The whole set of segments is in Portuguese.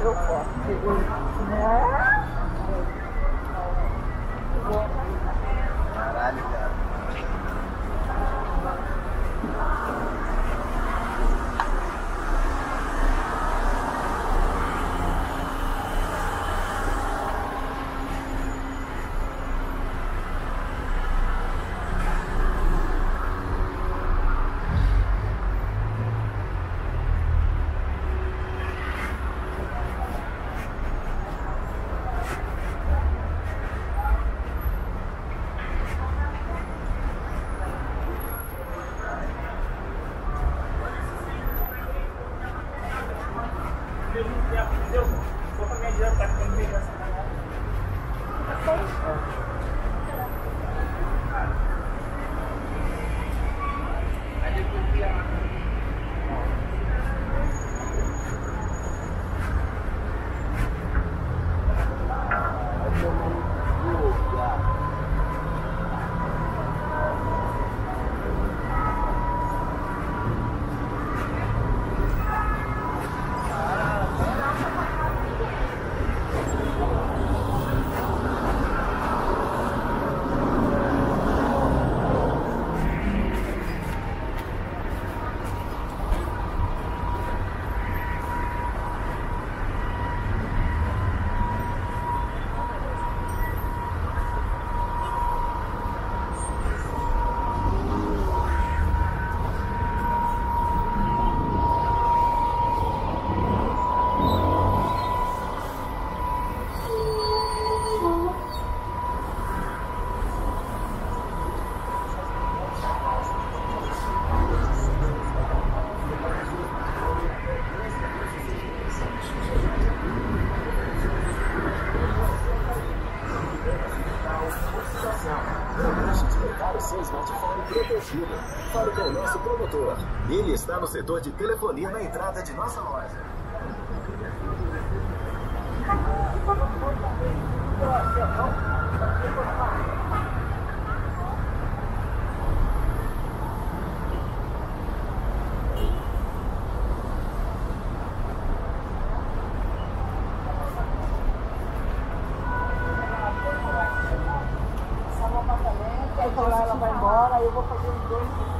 seu corpo. Né? Fale com o nosso promotor. Ele está no setor de telefonia na entrada de nossa loja. Eu vou fazer os dois.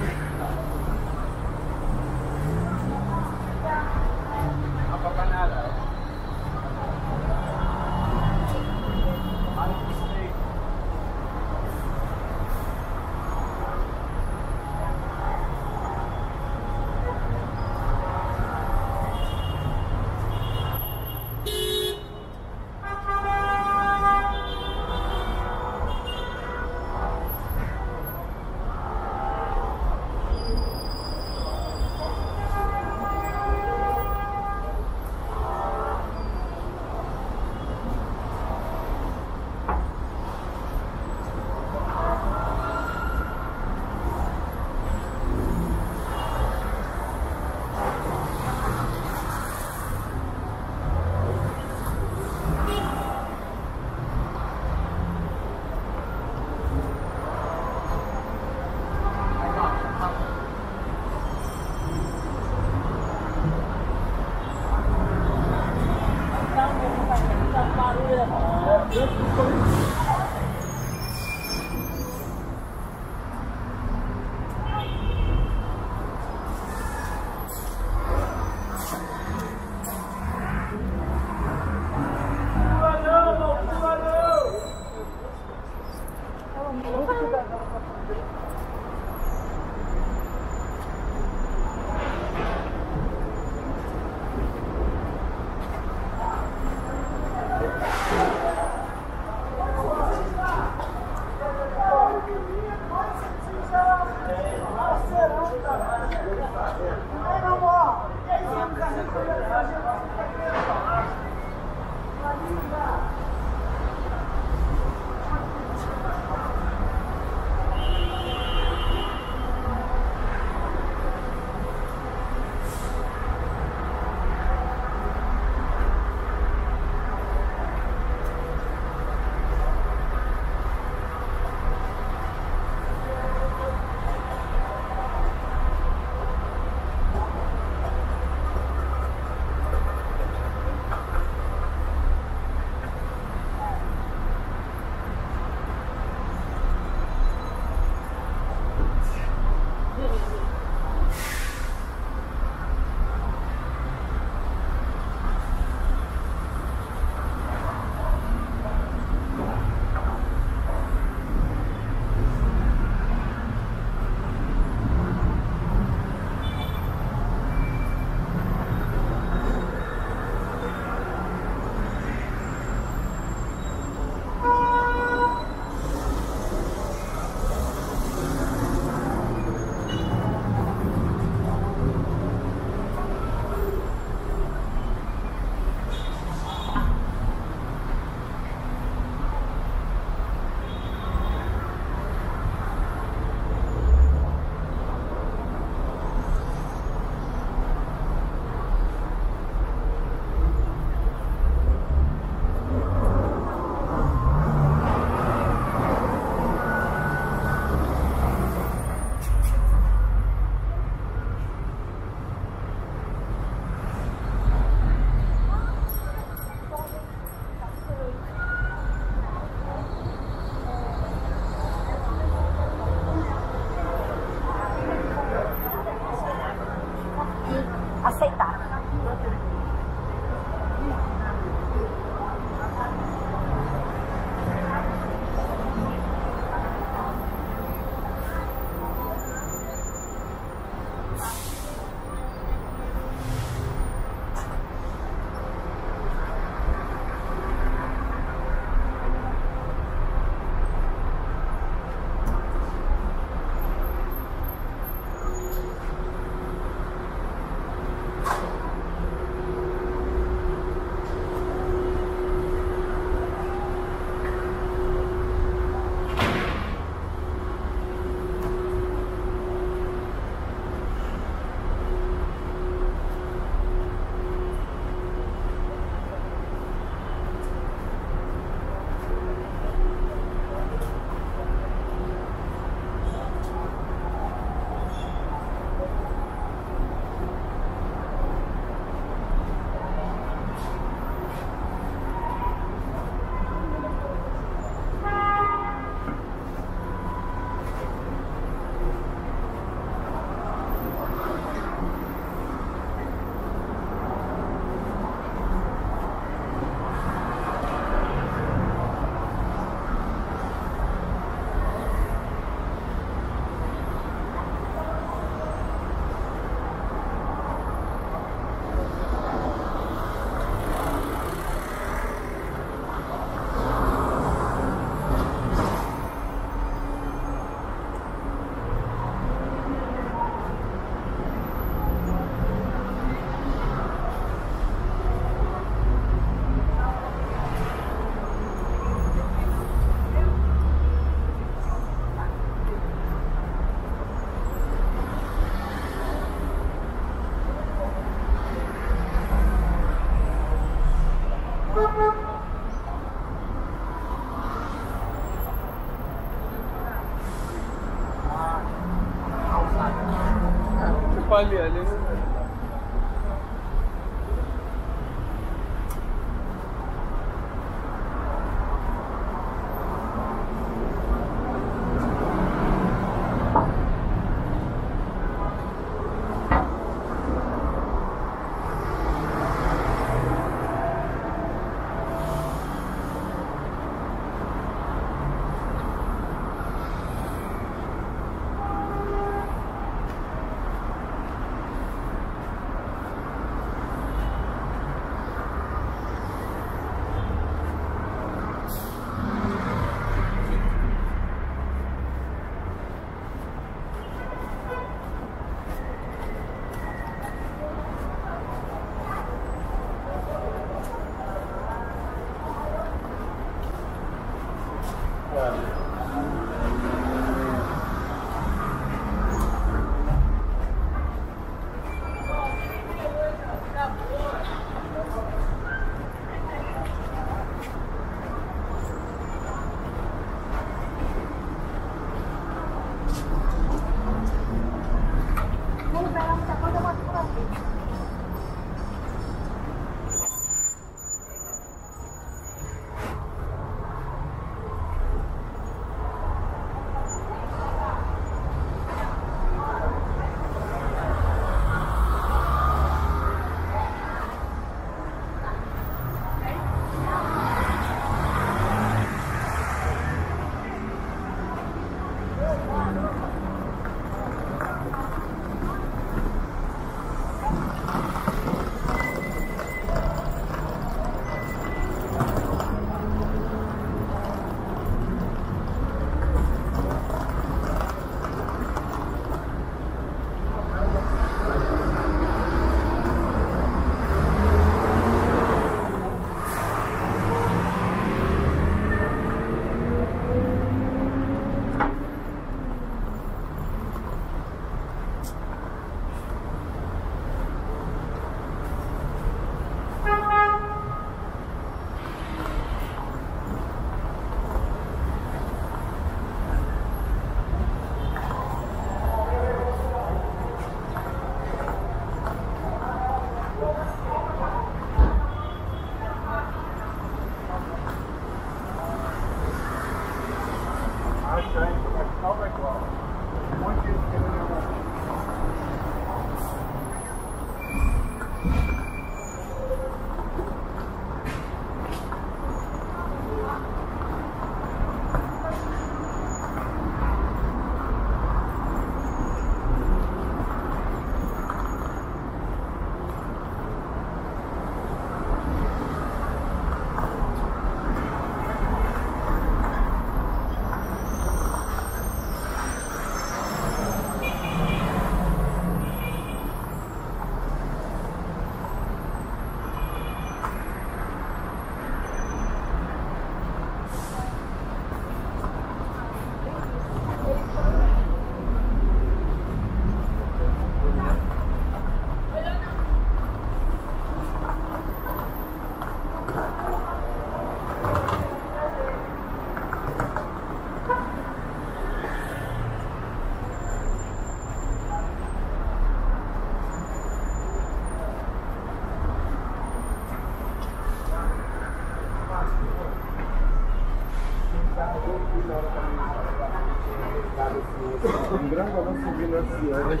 Thank